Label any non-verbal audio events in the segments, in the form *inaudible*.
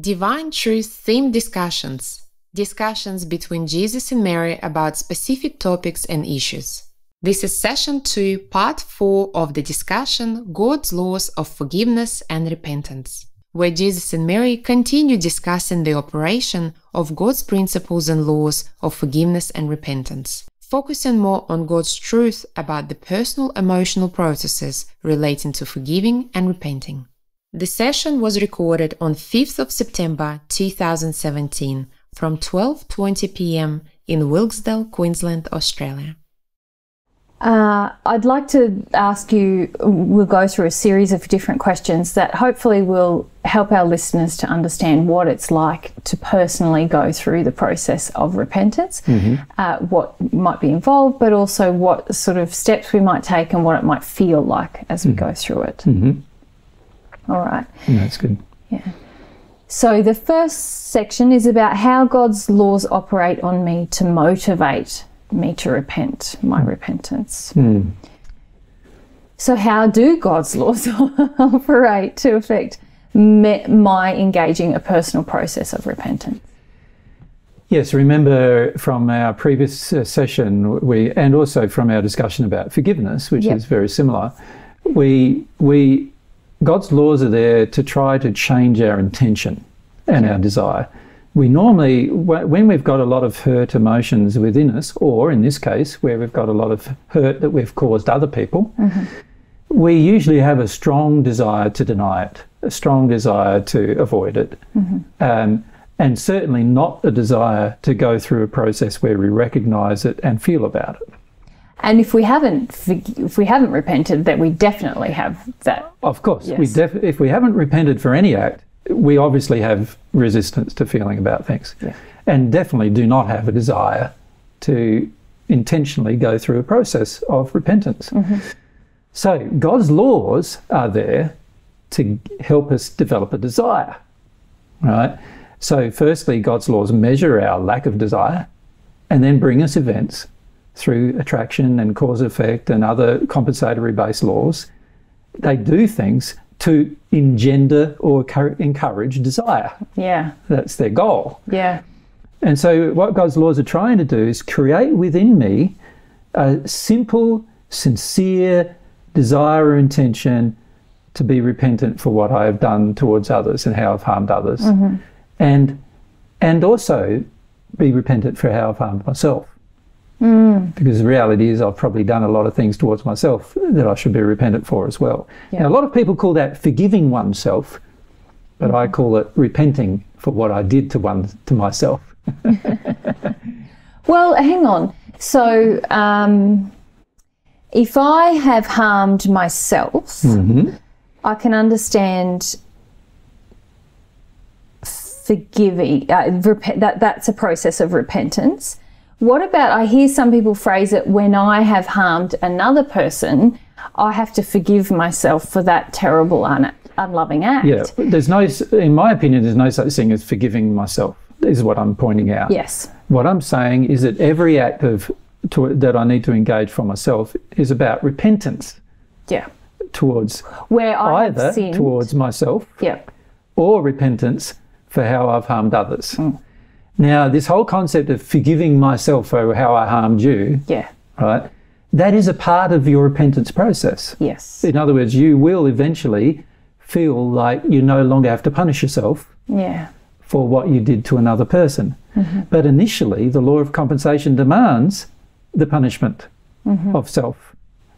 Divine Truth Theme Discussions Discussions between Jesus and Mary about specific topics and issues. This is session 2, part 4 of the discussion God's Laws of Forgiveness and Repentance, where Jesus and Mary continue discussing the operation of God's principles and laws of forgiveness and repentance, focusing more on God's truth about the personal emotional processes relating to forgiving and repenting. The session was recorded on 5th of September 2017 from 12:20 p.m. in Wilkesdale, Queensland, Australia. Uh, I'd like to ask you, we'll go through a series of different questions that hopefully will help our listeners to understand what it's like to personally go through the process of repentance, uh, what might be involved, but also what sort of steps we might take and what it might feel like as we go through it. All right. Mm, that's good. Yeah. So the first section is about how God's laws operate on me to motivate me to repent, my hmm. repentance. Hmm. So, how do God's *laughs* laws *laughs* operate to affect me, my engaging a personal process of repentance? Yes, remember from our previous uh, session, we and also from our discussion about forgiveness, which Yep. is very similar. We we God's laws are there to try to change our intention and our desire. We normally, when we've got a lot of hurt emotions within us, or in this case, where we've got a lot of hurt that we've caused other people, we usually have a strong desire to deny it, a strong desire to avoid it, um, and certainly not a desire to go through a process where we recognise it and feel about it. And if we haven't, if we haven't repented, then we definitely have that. Of course, we def- if we haven't repented for any act, we obviously have resistance to feeling about things, Yeah. and definitely do not have a desire to intentionally go through a process of repentance. Mm-hmm. So God's laws are there to help us develop a desire, right? So firstly, God's laws measure our lack of desire, and then bring us events through attraction and cause effect and other compensatory based laws they do things to engender or encourage desire. Yeah, That's their goal. yeah, And so, what God's laws are trying to do is create within me a simple, sincere desire or intention to be repentant for what I have done towards others and how I've harmed others, mm-hmm. and and also be repentant for how I've harmed myself. Because the reality is, I've probably done a lot of things towards myself that I should be repentant for as well. Yeah. Now, a lot of people call that forgiving oneself, but I call it repenting for what I did to one to myself. *laughs* Well, hang on. So, um, if I have harmed myself, I can understand forgiving. Uh, rep- that that's a process of repentance. What about? I hear some people phrase it when I have harmed another person, I have to forgive myself for that terrible, un- unloving act. Yeah, there's no, in my opinion, there's no such thing as forgiving myself. Is what I'm pointing out. Yes. What I'm saying is that every act of to, that I need to engage for myself is about repentance Yeah. towards Where I either towards myself Yeah. or repentance for how I've harmed others. Hmm. Now, this whole concept of forgiving myself for how I harmed you, Yeah. right? That is a part of your repentance process. Yes. In other words, you will eventually feel like you no longer have to punish yourself Yeah. for what you did to another person. Mm-hmm. But initially, the law of compensation demands the punishment mm-hmm. of self.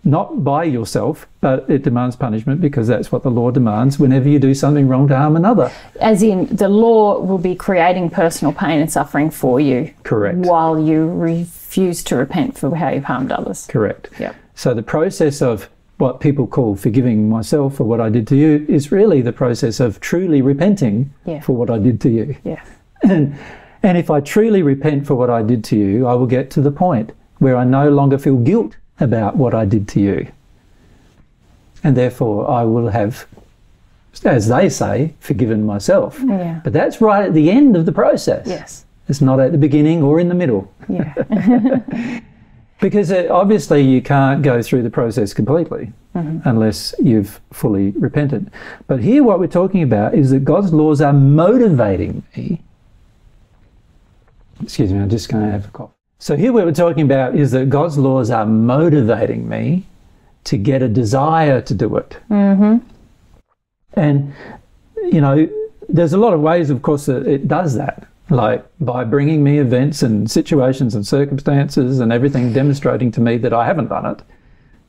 Not by yourself, but it demands punishment because that's what the law demands whenever you do something wrong to harm another. As in, the law will be creating personal pain and suffering for you. Correct. While you refuse to repent for how you've harmed others. Correct. Yep. So the process of what people call forgiving myself for what I did to you is really the process of truly repenting Yeah. for what I did to you. Yeah. And, and if I truly repent for what I did to you, I will get to the point where I no longer feel guilt about what I did to you. And therefore, I will have, as they say, forgiven myself. Yeah. But that's right at the end of the process. Yes. It's not at the beginning or in the middle. Yeah. *laughs* Because uh, obviously, you can't go through the process completely. unless you've fully repented. But here, what we're talking about is that God's laws are motivating me. Excuse me, I'm just going to have a cough. So, here, what we're talking about is that God's laws are motivating me to get a desire to do it. Mm-hmm. And, you know, there's a lot of ways, of course, that it does that. Like by bringing me events and situations and circumstances and everything demonstrating to me that I haven't done it,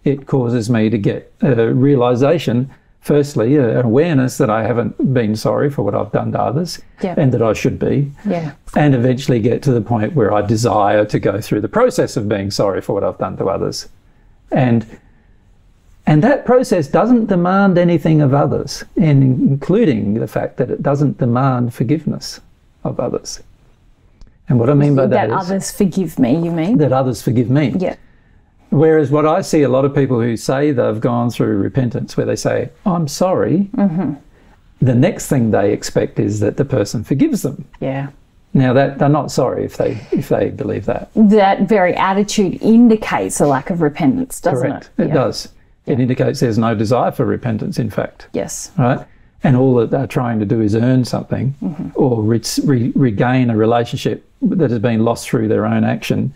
it causes me to get a realization, firstly, uh, an awareness that I haven't been sorry for what I've done to others Yeah. and that I should be. Yeah. And eventually get to the point where I desire to go through the process of being sorry for what I've done to others. And and that process doesn't demand anything of others, including the fact that it doesn't demand forgiveness of others. And what I mean by that that is others forgive me, you mean? that others forgive me. Yeah. Whereas what I see a lot of people who say they've gone through repentance, where they say, I'm sorry, mm-hmm. the next thing they expect is that the person forgives them. Yeah. Now that they're not sorry if they if they believe that. That very attitude indicates a lack of repentance, doesn't Correct. it? It Yeah. does. It indicates there's no desire for repentance, in fact. Yes. right? And all that they're trying to do is earn something mm-hmm. or re- re- regain a relationship that has been lost through their own action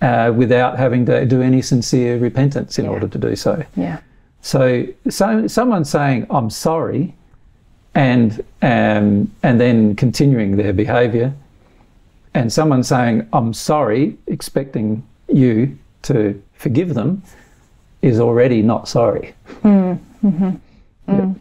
uh, without having to do any sincere repentance in Yeah. order to do so. Yeah. So, so someone saying, I'm sorry, and, um, and then continuing their behaviour, and someone saying, I'm sorry, expecting you to forgive them, is already not sorry. Mm-hmm. Yeah.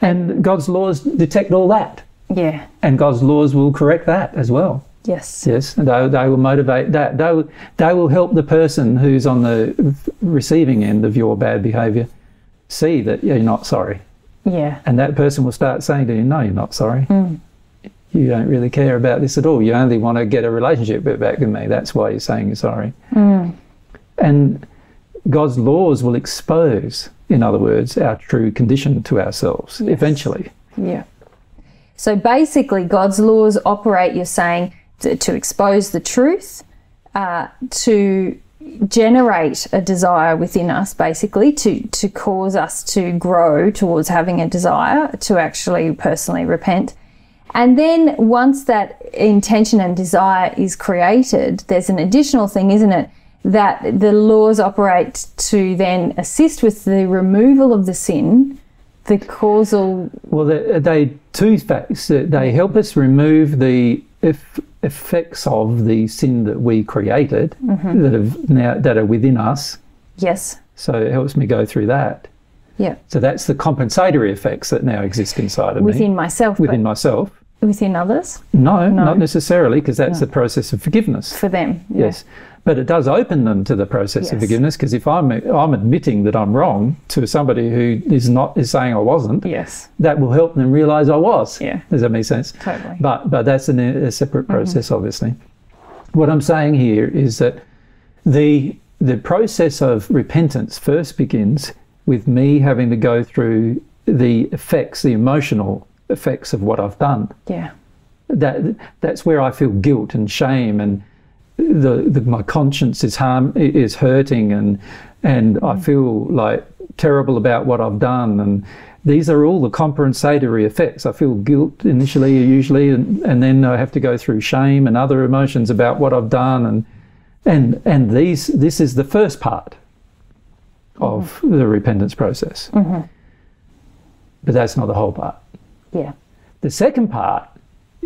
And God's laws detect all that. Yeah. And God's laws will correct that as well. Yes. Yes, they, they will motivate that. They will, they will help the person who's on the receiving end of your bad behaviour see that you're not sorry. Yeah. And that person will start saying to you, No, you're not sorry. Hmm. You don't really care about this at all. You only want to get a relationship back with me. That's why you're saying you're sorry. Hmm. And God's laws will expose, in other words, our true condition to ourselves eventually. Yeah. So basically, God's laws operate, you're saying, to, expose the truth, uh, to generate a desire within us, basically, to, to cause us to grow towards having a desire to actually personally repent. And then once that intention and desire is created, there's an additional thing, isn't it? That the laws operate to then assist with the removal of the sin, the causal Well, they, they two facts. They help us remove the eff- effects of the sin that we created mm-hmm. that have now that are within us. Yes. So it helps me go through that. Yeah. So that's the compensatory effects that now exist inside of Within me, Within myself, within myself. within others, No, not necessarily, because that's the process of forgiveness. for them. Yeah. Yes, but it does open them to the process of forgiveness. Because if I'm I'm admitting that I'm wrong to somebody who is not is saying I wasn't, Yes. that will help them realize I was. Yeah. Does that make sense? Totally. But but that's an, a separate mm-hmm. process, obviously. What I'm saying here is that the the process of repentance first begins with me having to go through the effects, the emotional effects of what I've done. Yeah. That that's where I feel guilt and shame and the, the my conscience is harm is hurting and and I mm. feel like terrible about what I've done and these are all the compensatory effects. I feel guilt initially, usually, and, and then I have to go through shame and other emotions about what I've done, and and and these this is the first part mm-hmm. of the repentance process. Mm-hmm. But that's not the whole part. Yeah. The second part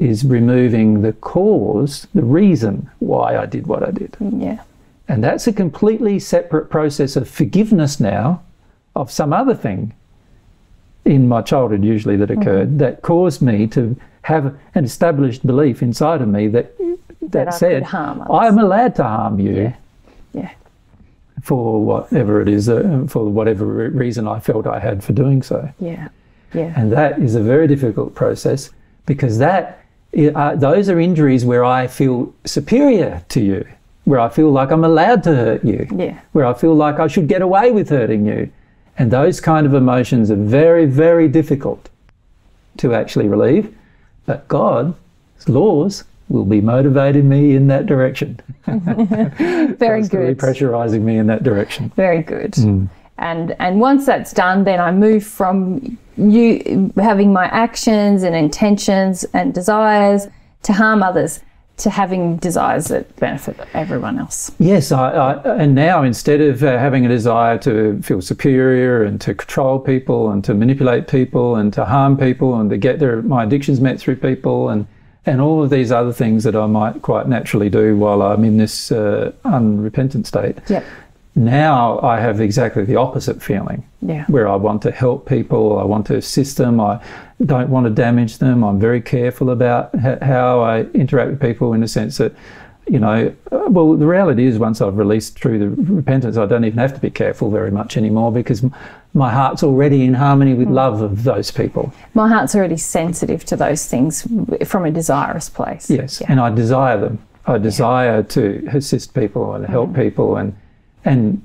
is removing the cause, the reason why I did what I did. Yeah. And that's a completely separate process of forgiveness now of some other thing in my childhood, usually that occurred, that caused me to have an established belief inside of me that that, That I said, could harm others. I'm allowed to harm you Yeah. Yeah. for whatever it is, uh, for whatever reason I felt I had for doing so. Yeah. Yeah. And that is a very difficult process because that uh, those are injuries where I feel superior to you, where I feel like I'm allowed to hurt you, Yeah. where I feel like I should get away with hurting you. And those kind of emotions are very, very difficult to actually relieve. But God's laws will be motivating me in that direction, *laughs* Very constantly good. pressurizing me in that direction. Very good. And and once that's done, then I move from you having my actions and intentions and desires to harm others to having desires that benefit everyone else. Yes, I, I, and now instead of uh, having a desire to feel superior and to control people and to manipulate people and to harm people and to get their my addictions met through people and and all of these other things that I might quite naturally do while I'm in this uh, unrepentant state. Yep. Now I have exactly the opposite feeling. Yeah. Where I want to help people, I want to assist them, I don't want to damage them. I'm very careful about h- how I interact with people in the sense that, you know, uh, well, the reality is once I've released through the repentance, I don't even have to be careful very much anymore because m- my heart's already in harmony with love of those people. My heart's already sensitive to those things from a desirous place. Yes, Yeah. and I desire them. I desire to assist people and help people and and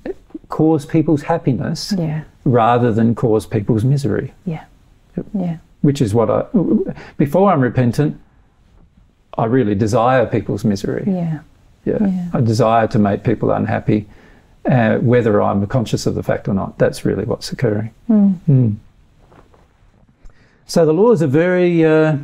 cause people's happiness Yeah. rather than cause people's misery. Yeah. Yeah. which is what I, before I'm repentant, I really desire people's misery. Yeah. Yeah. Yeah. I desire to make people unhappy, uh, whether I'm conscious of the fact or not. That's really what's occurring. Mm. So the laws are very, uh,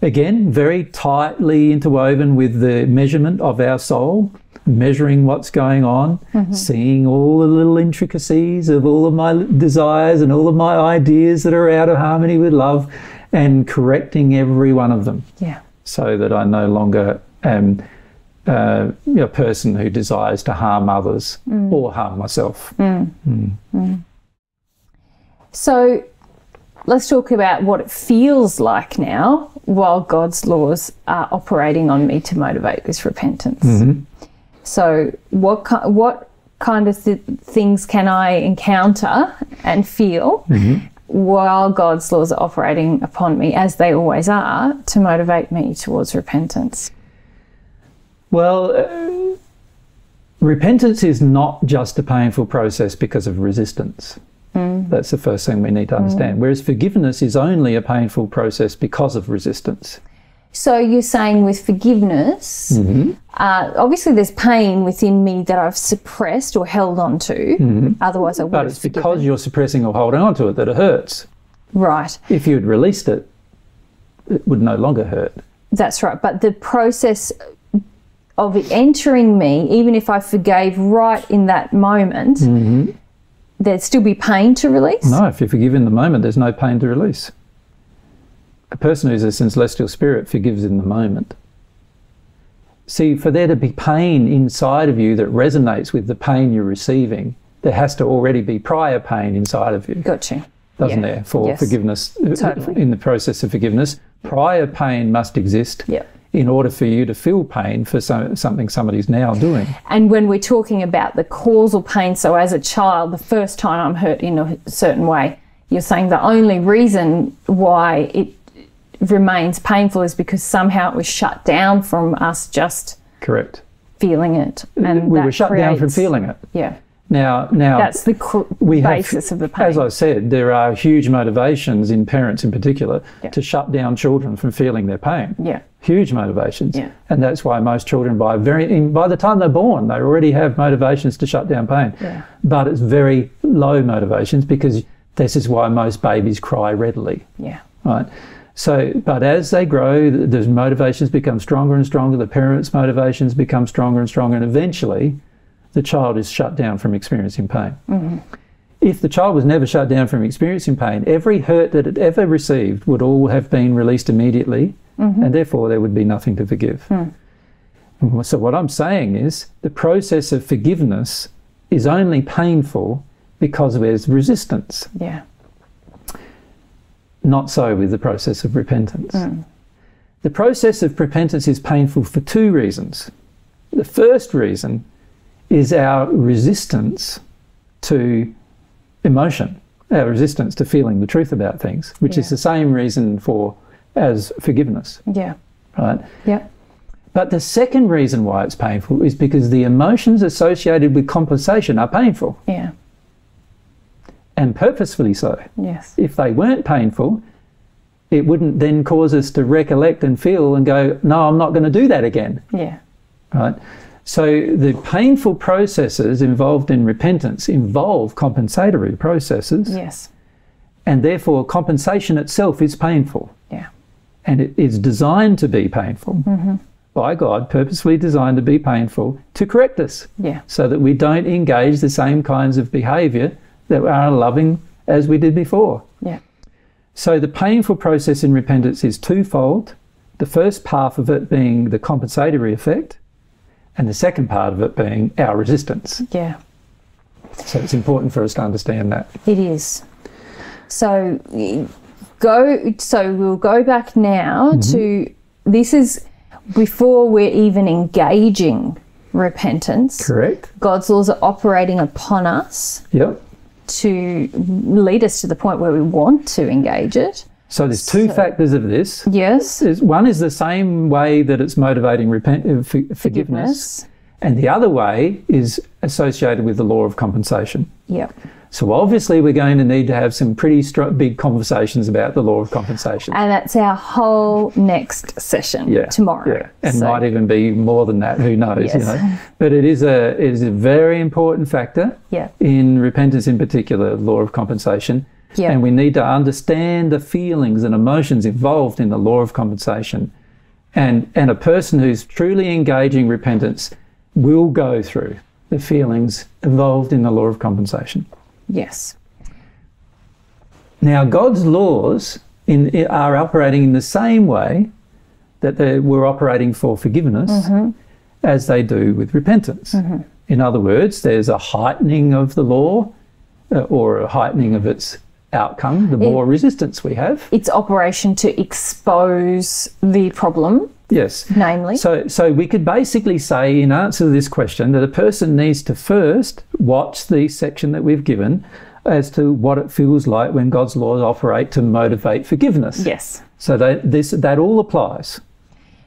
again, very tightly interwoven with the measurement of our soul, measuring what's going on, mm-hmm. seeing all the little intricacies of all of my desires and all of my ideas that are out of harmony with love, and correcting every one of them. Yeah. so that I no longer am uh, a person who desires to harm others mm. or harm myself. Mm. Mm. So let's talk about what it feels like now while God's laws are operating on me to motivate this repentance. Mm-hmm. So what ki- what kind of th- things can I encounter and feel mm-hmm. while God's laws are operating upon me as they always are to motivate me towards repentance? Well, uh, repentance is not just a painful process because of resistance. Mm. That's the first thing we need to understand. Mm. Whereas forgiveness is only a painful process because of resistance. So you're saying with forgiveness, mm-hmm. uh, obviously there's pain within me that I've suppressed or held on to. Mm-hmm. Otherwise, I would But it's because you're suppressing or holding on to it that it hurts. Right, If you had released it, it would no longer hurt. that's right. But the process of it entering me, even if I forgave right in that moment, mm-hmm. there'd still be pain to release. No, if you forgive in the moment, there's no pain to release. A person who's a celestial spirit forgives in the moment. See, for there to be pain inside of you that resonates with the pain you're receiving, there has to already be prior pain inside of you, Got you. doesn't Yeah. there? For Yes. forgiveness, uh, Totally. in the process of forgiveness, prior pain must exist Yeah. in order for you to feel pain for so, something somebody's now doing. And when we're talking about the causal pain, so as a child, the first time I'm hurt in a certain way, you're saying the only reason why it remains painful is because somehow it was shut down from us just Correct. feeling it. And we were shut down from feeling it. Yeah, Now, now that's the cr- we have- basis of the pain. As I said, there are huge motivations in parents in particular Yeah. to shut down children from feeling their pain. yeah, Huge motivations. Yeah. And that's why most children by very in, by the time they're born, they already have motivations to shut down pain. Yeah. But it's very low motivations because this is why most babies cry readily. yeah, Right. So, but as they grow, th- the motivations become stronger and stronger. The parents' motivations become stronger and stronger, and eventually, the child is shut down from experiencing pain. Mm-hmm. If the child was never shut down from experiencing pain, every hurt that it ever received would all have been released immediately, mm-hmm. and therefore there would be nothing to forgive. Hmm. So, what I'm saying is the process of forgiveness is only painful because there's resistance. yeah, Not so with the process of repentance. Mm. The process of repentance is painful for two reasons. The first reason is our resistance to emotion, our resistance to feeling the truth about things, which is the same reason for as forgiveness, yeah, right? yeah, But the second reason why it's painful is because the emotions associated with compensation are painful yeah, and purposefully so. yes, if they weren't painful, it wouldn't then cause us to recollect and feel and go, no, I'm not going to do that again. yeah, Right? So the painful processes involved in repentance involve compensatory processes, Yes. and therefore compensation itself is painful. Yeah. and it is designed to be painful mm-hmm. by God, purposefully designed to be painful to correct us Yeah. so that we don't engage the same kinds of behavior that are loving as we did before. Yeah. So the painful process in repentance is twofold. The first part of it being the compensatory effect, and the second part of it being our resistance. Yeah. So it's important for us to understand that. It is. So go. So we'll go back now Mm-hmm. to this is before we're even engaging repentance. Correct? God's laws are operating upon us Yep. To lead us to the point where we want to engage it. So there's two factors of this. Yes. One is the same way that it's motivating repent- uh, for- forgiveness, Forgiveness. and the other way is associated with the law of compensation. Yep. So obviously, we're going to need to have some pretty str- big conversations about the law of compensation. And that's our whole next session yeah, tomorrow. Yeah, and So- might even be more than that. Who knows? You Yes. know, but it is a it is a very important factor Yeah. in repentance, in particular, law of compensation. Yeah. And we need to understand the feelings and emotions involved in the law of compensation. And, and a person who's truly engaging repentance will go through the feelings involved in the law of compensation. Yes. Now, God's laws in, are operating in the same way that they were operating for forgiveness as they do with repentance. In other words, there's a heightening of the law uh, or a heightening of its outcome the more resistance we have. Its operation to expose the problem, Yes. namely. So, so we could basically say, in answer to this question, that a person needs to first watch the section that we've given as to what it feels like when God's laws operate to motivate forgiveness. yes. So that this that all applies.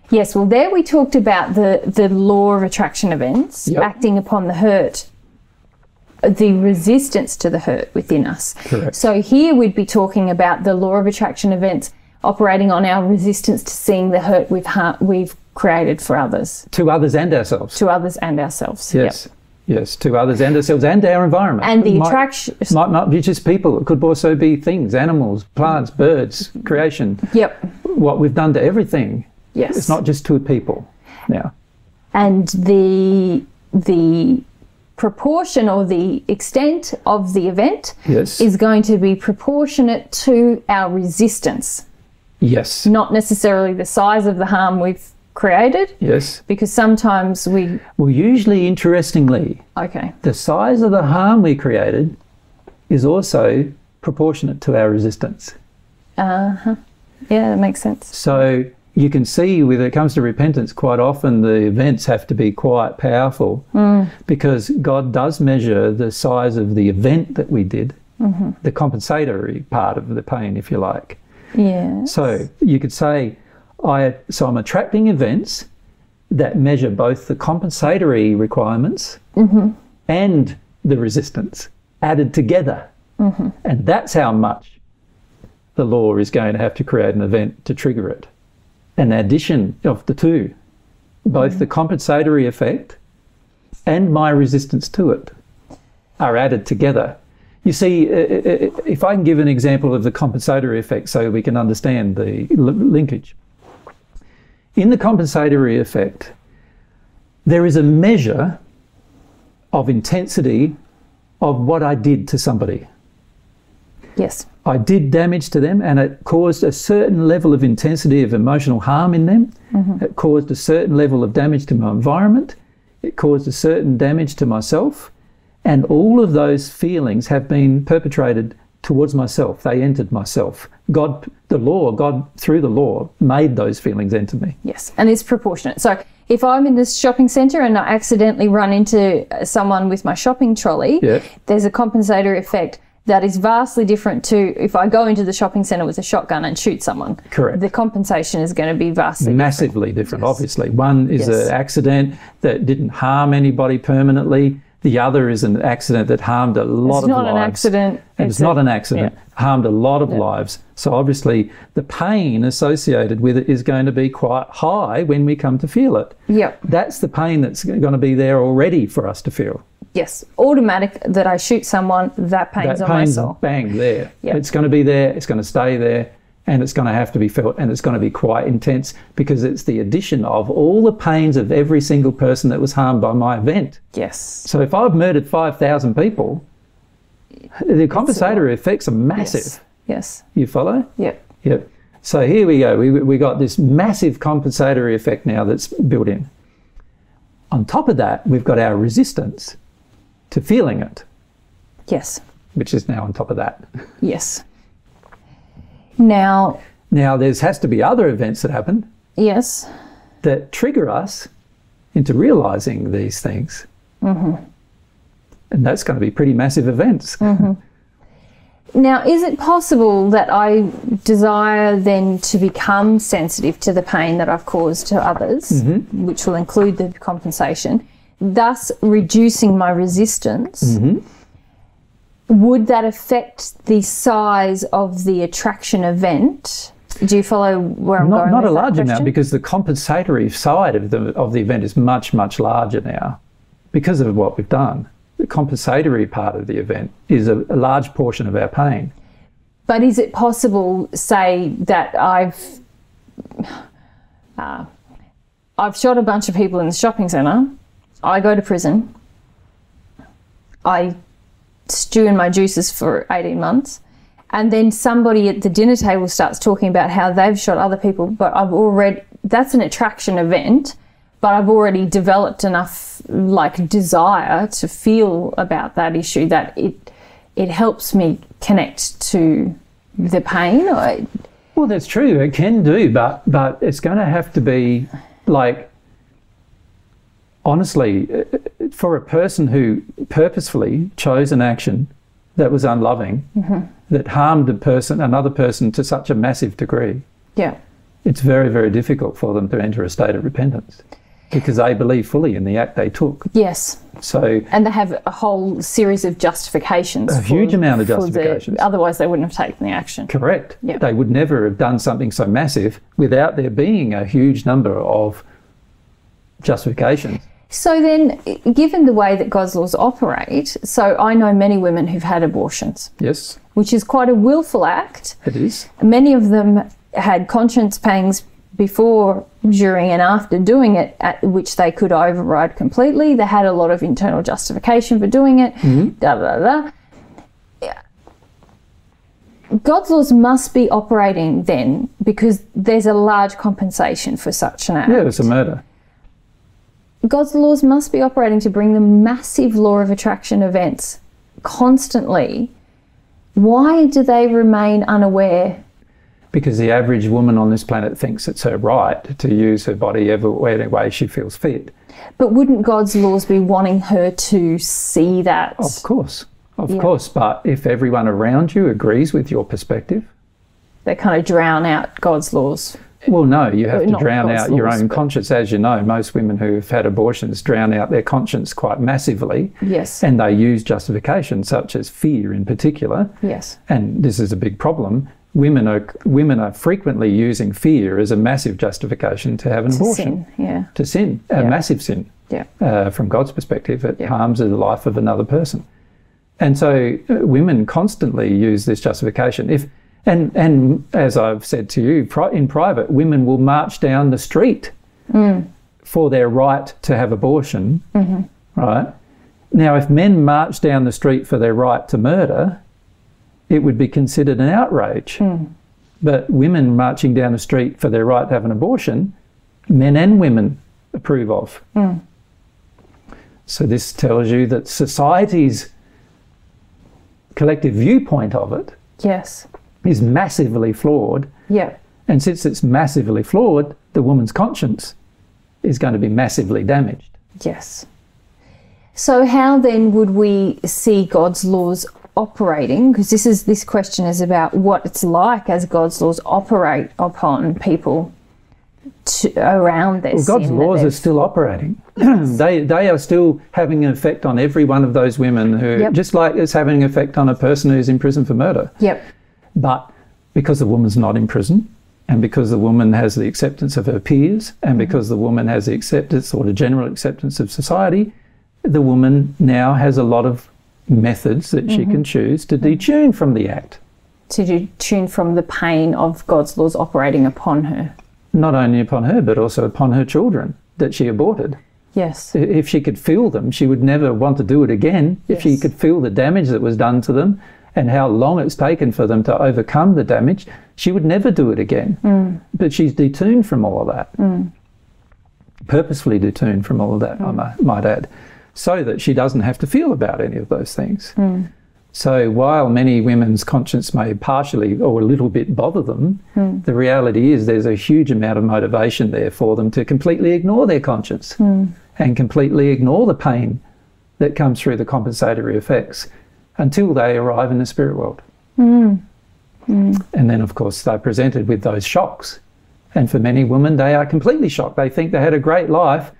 Yes, well, there we talked about the, the law of attraction events Yep. acting upon the hurt, the resistance to the hurt within us. Correct. So here we'd be talking about the law of attraction events operating on our resistance to seeing the hurt we've ha- we've created for others, To others and ourselves. to others and ourselves. yes. Yes. To others and ourselves and our environment. And the It might- attraction. might not be just people. It could also be things, animals, plants, birds, creation. Yep. What we've done to everything. Yes. It's not just to people. Now. and the the proportion or the extent of the event Yes. is going to be proportionate to our resistance, yes. not necessarily the size of the harm we've created, Yes. because sometimes we Well, usually, interestingly, okay the size of the harm we created is also proportionate to our resistance. Uh huh. yeah that makes sense So you can see when it comes to repentance, quite often the events have to be quite powerful mm. because God does measure the size of the event that we did, mm-hmm. the compensatory part of the pain, if you like. yeah So you could say, I so I'm attracting events that measure both the compensatory requirements mm-hmm. and the resistance added together, mm-hmm. and that's how much the law is going to have to create an event to trigger it. An addition of the two, both the compensatory effect and my resistance to it, are added together. You see, uh, uh, if I can give an example of the compensatory effect so we can understand the linkage. In the compensatory effect, there is a measure of intensity of what I did to somebody. Yes I did damage to them and it caused a certain level of intensity of emotional harm in them. Mm-hmm. It caused a certain level of damage to my environment. It caused a certain damage to myself. And all of those feelings have been perpetrated towards myself. They entered myself. God, the law, God, through the law, made those feelings enter me. yes and it's proportionate so if I'm in this shopping centre and I accidentally run into someone with my shopping trolley, Yeah. there's a compensatory effect that is vastly different to if I go into the shopping centre with a shotgun and shoot someone. Correct. The compensation is going to be vastly massively different, obviously. One is Yes. an accident that didn't harm anybody permanently. The other is an accident that harmed a lot It's of not lives. an accident. And it's, not an accident, harmed a lot of lives. So obviously, the pain associated with it is going to be quite high when we come to feel it. Yep. That's the pain that's going to be there already for us to feel. Yes. Automatic that I shoot someone, that pain's that on my soul. bang there. Yep. It's going to be there. It's going to stay there, and it's going to have to be felt, and it's going to be quite intense because it's the addition of all the pains of every single person that was harmed by my event. Yes. So if I've murdered five thousand people, the compensatory effects are massive. Yes. Yes. You follow? Yep. Yep. So here we go. We, we got this massive compensatory effect now that's built in. On top of that, we've got our resistance to feeling it, Yes. which is now on top of that. Yes. Now, Now, there has to be other events that happen yes. that trigger us into realizing these things. Mm-hmm. And that's going to be pretty massive events. Mm-hmm. Now, is it possible that I desire then to become sensitive to the pain that I've caused to others, mm-hmm. which will include the compensation, thus reducing my resistance? Would that affect the size of the attraction event? Do you follow where I'm Not, going? not a large amount because the compensatory side of the, of the event is much, much larger now because of what we've done. The compensatory part of the event is a, a large portion of our pain. But is it possible, say, that I've uh, I've shot a bunch of people in the shopping centre. I go to prison. I stew in my juices for eighteen months, and then somebody at the dinner table starts talking about how they've shot other people. But I've already that's an attraction event, but I've already developed enough like desire to feel about that issue that it it helps me connect to the pain. I, Well, that's true. It can do, but but it's going to have to be like honestly for a person who purposefully chose an action that was unloving, mm-hmm. that harmed a person, another person to such a massive degree. yeah. It's very very difficult for them to enter a state of repentance because they believe fully in the act they took. Yes. So And they have a whole series of justifications. A huge amount of for the- justifications. otherwise, they wouldn't have taken the action. Correct. Yeah. They would never have done something so massive without there being a huge number of justifications. So then, given the way that God's laws operate, so I know many women who've had abortions, Yes, which is quite a willful act. it is. Many of them had conscience pangs before, during, and after doing it, at which they could override completely. They had a lot of internal justification for doing it. Mm-hmm. Da da da. God's laws must be operating then because there's a large compensation for such an act. Yeah, it's a murder. God's laws must be operating to bring the massive law of attraction events constantly. Why do they remain unaware? Because the average woman on this planet thinks it's her right to use her body ever any way she feels fit. But wouldn't God's laws be wanting her to see that? Of course, of Yeah. course. But if everyone around you agrees with your perspective, They kind of drown out God's laws. Well, no, you have to drown out your own conscience. As you know, most women who've had abortions drown out their conscience quite massively. Yes. And they use justification, such as fear in particular. Yes. And this is a big problem. Women are women are frequently using fear as a massive justification to have an abortion, Sin. Yeah. to sin, a Yeah. massive sin. Yeah. Uh, from God's perspective, it Yeah. harms the life of another person. And so uh, women constantly use this justification. If and and as I've said to you pri- in private, women will march down the street mm. for their right to have abortion. Mm-hmm. Right now, if men march down the street for their right to murder, it would be considered an outrage. Mm. But women marching down the street for their right to have an abortion, men and women approve of. Mm. So this tells you that society's collective viewpoint of it Yes. Is massively flawed. Yeah. And since it's massively flawed, the woman's conscience is going to be massively damaged. Yes. So how then would we see God's laws operating? Because this is this question is about what it's like as God's laws operate upon people to, around this. Well, God's laws are still operating. *clears throat* they they are still having an effect on every one of those women who, Yep. just like it's having an effect on a person who's in prison for murder. Yep. But because the woman's not in prison, and because the woman has the acceptance of her peers, and mm-hmm. because the woman has the acceptance or the general acceptance of society, the woman now has a lot of methods that she mm-hmm. can choose to mm-hmm. detune from the act. To detune from the pain of God's laws operating upon her. Not only upon her, but also upon her children that she aborted. Yes. if she could feel them, she would never want to do it again. If she could feel the damage that was done to them and how long it's taken for them to overcome the damage, she would never do it again. Hmm. But she's detuned from all of that. Hmm. Purposefully detuned from all of that, I hmm. might add, so that she doesn't have to feel about any of those things. So while many women's conscience may partially or a little bit bother them, the reality is there's a huge amount of motivation there for them to completely ignore their conscience and completely ignore the pain that comes through the compensatory effects until they arrive in the spirit world. Mm. Mm. And then, of course, they're presented with those shocks. And for many women, they are completely shocked. They think they had a great life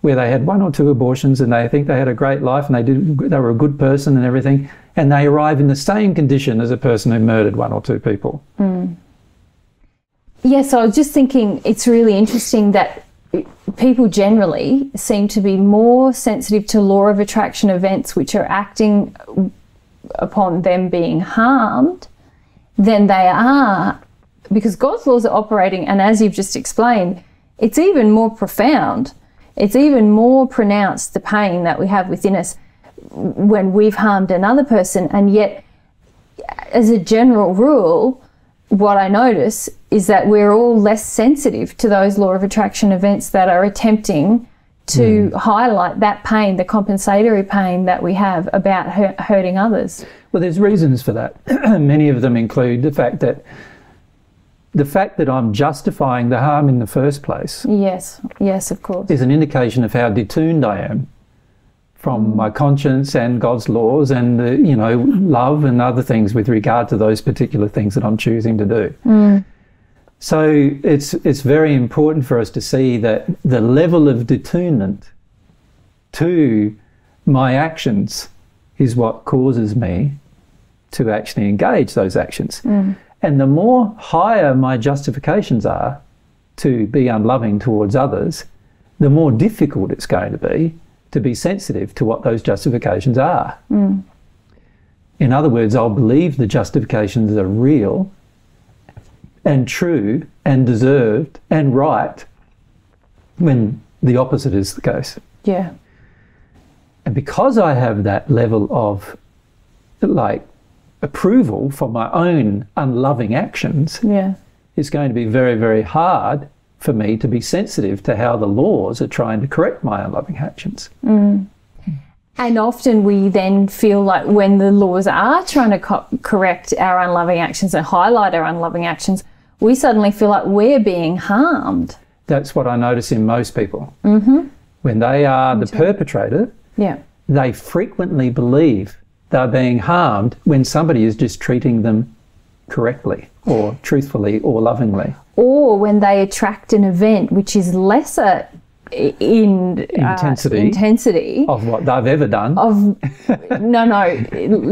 where they had one or two abortions and they think they had a great life and they did they were a good person and everything and they arrive in the same condition as a person who murdered one or two people mm. Yes, I was just thinking it's really interesting that people generally seem to be more sensitive to law of attraction events which are acting upon them being harmed than they are because God's laws are operating, and as you've just explained, it's even more profound. It's even more pronounced the pain that we have within us when we've harmed another person, and yet, as a general rule, what I notice is that we're all less sensitive to those law of attraction events that are attempting to hmm. highlight that pain, the compensatory pain that we have about hu- hurting others. Well, there's reasons for that. *clears throat* Many of them include the fact that the fact that I'm justifying the harm in the first place Yes, yes, of course. is an indication of how detuned I am from mm. my conscience and God's laws and the, you know love and other things with regard to those particular things that I'm choosing to do. Mm. So it's it's very important for us to see that the level of detunement to my actions is what causes me to actually engage those actions. Mm. And the more higher my justifications are to be unloving towards others, the more difficult it's going to be to be sensitive to what those justifications are. Mm. In other words, I'll believe the justifications are real and true and deserved and right when the opposite is the case. Yeah, And because I have that level of like approval for my own unloving actions, yeah, it's going to be very, very hard for me to be sensitive to how the laws are trying to correct my unloving actions. Mm. And often we then feel like when the laws are trying to co- correct our unloving actions and highlight our unloving actions, we suddenly feel like we're being harmed. That's what I notice in most people. Mm-hmm. When they are the perpetrator, Yeah. they frequently believe they're being harmed when somebody is just treating them correctly or truthfully or lovingly. Or when they attract an event which is lesser in uh, Intensity. intensity Of what they've ever done. of no no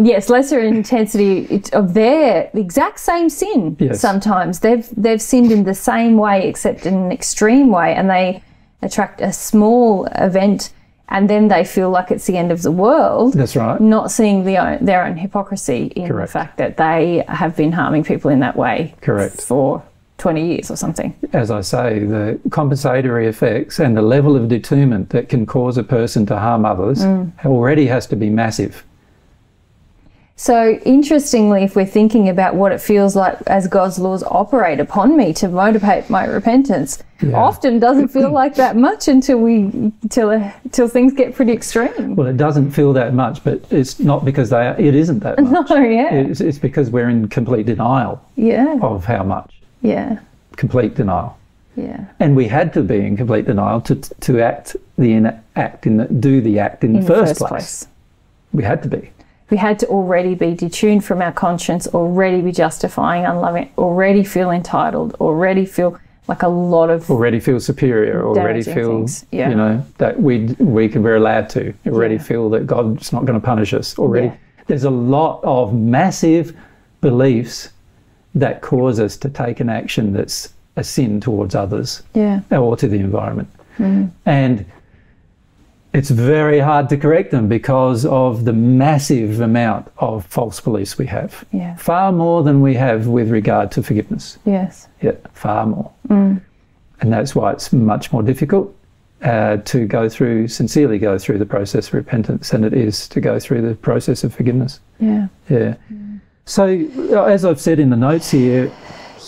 yes lesser intensity of their exact same sin Yes. sometimes they've they've sinned in the same way except in an extreme way and they attract a small event and then they feel like it's the end of the world That's right. not seeing the own, their own hypocrisy in Correct. the fact that they have been harming people in that way Correct. for 20 years or something As I say, the compensatory effects and the level of detunement that can cause a person to harm others mm. already has to be massive. So, interestingly, if we're thinking about what it feels like as God's laws operate upon me to motivate my repentance, often doesn't feel like that much until we till uh, until things get pretty extreme. Well, it doesn't feel that much, but it's not because they are, it isn't that *laughs* much. Oh yeah, It's, it's because we're in complete denial yeah, of how much. Yeah, Complete denial. yeah. And we had to be in complete denial to, to act the in, act in the, do the act in, In the first, place. We had to be. we had to already be detuned from our conscience, already be justifying, unloving, already feel entitled, already feel like a lot of already feel superior, already feel yeah. you know that we we can we're allowed to already Yeah. feel that God's not going to punish us. Already, Yeah. there's a lot of massive beliefs that cause us to take an action that's a sin towards others yeah, or to the environment, Mm-hmm. and it's very hard to correct them because of the massive amount of false beliefs we have. Yeah. Far more than we have with regard to forgiveness. yes, Yeah, far more. Mm. And that's why it's much more difficult uh, to go through, sincerely go through the process of repentance than it is to go through the process of forgiveness. yeah, Yeah. So, uh, as I've said in the notes here,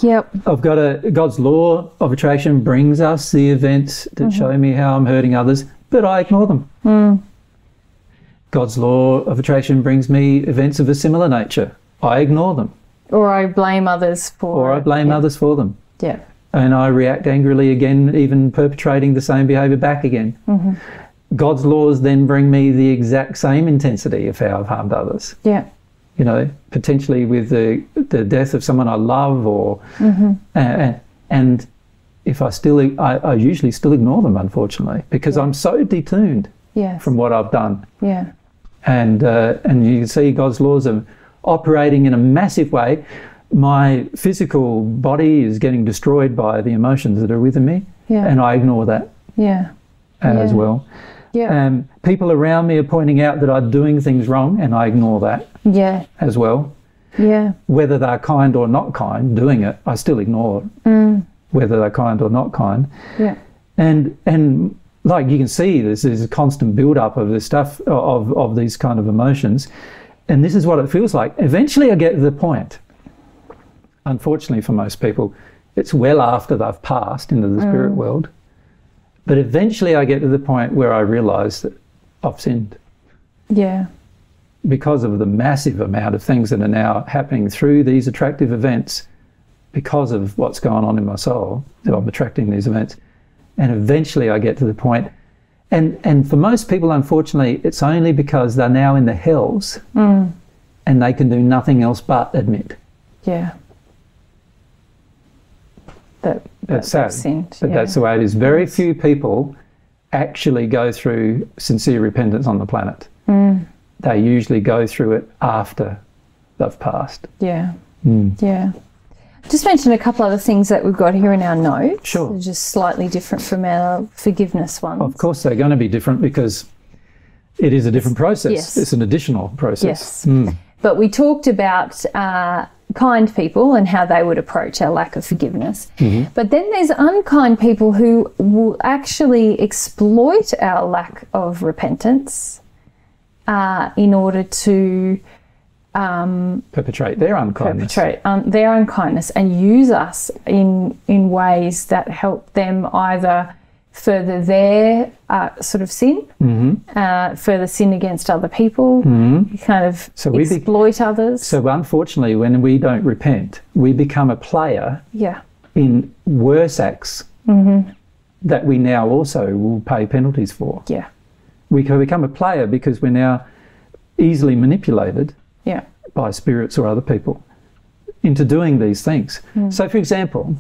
yep, I've got a God's law of attraction brings us the events that mm-hmm. show me how I'm hurting others, but I ignore them. Mm. God's law of attraction brings me events of a similar nature. I ignore them, or I blame others for, or I blame yeah. others for them. Yeah, and I react angrily again, even perpetrating the same behaviour back again. Mm-hmm. God's laws then bring me the exact same intensity of how I've harmed others. yeah, You know, potentially with the the death of someone I love, or and, and if I still, I, I usually still ignore them, unfortunately, because I'm so detuned yes, from what I've done yeah, and uh, and you can see God's laws are operating in a massive way. My physical body is getting destroyed by the emotions that are within me, Yeah. and I ignore that yeah, as Yeah. well. yeah, Um, people around me are pointing out that I'm doing things wrong, and I ignore that yeah, as well. yeah, Whether they're kind or not kind, doing it, I still ignore it. Mm. Whether they're kind or not kind, yeah, and and like you can see there's, there's a constant build up of this stuff of of these kind of emotions. And this is what it feels like. Eventually i get to the point unfortunately for most people it's well after they've passed into the spirit world. But eventually i get to the point where i realize that i've sinned. Yeah, because of the massive amount of things that are now happening through these attractive events because of what's going on in my soul that I'm attracting these events and eventually I get to the point and and for most people unfortunately it's only because they're now in the hells and they can do nothing else but admit yeah. That, That's that sad, sinned. but yeah. that's the way it is very few people actually go through sincere repentance on the planet Mm. They usually go through it after they've passed Yeah. Hmm. Yeah. Just mention a couple other things that we've got here in our notes. Sure. They're just slightly different from our forgiveness ones. Of course, they're going to be different because it is a different process. Yes. It's an additional process. Yes. But we talked about uh, kind people and how they would approach our lack of forgiveness. But then there's unkind people who will actually exploit our lack of repentance uh, in order to Perpetrate their unkindness. perpetrate um, their unkindness and use us in in ways that help them either further their uh, sort of sin, Mm-hmm. uh, further sin against other people, kind of So we be- exploit others. So, unfortunately, when we don't repent, we become a player yeah, in worse acts Mm-hmm. that we now also will pay penalties for. yeah, We can become a player because we're now easily manipulated yeah, by spirits or other people into doing these things. Hmm. So, for example,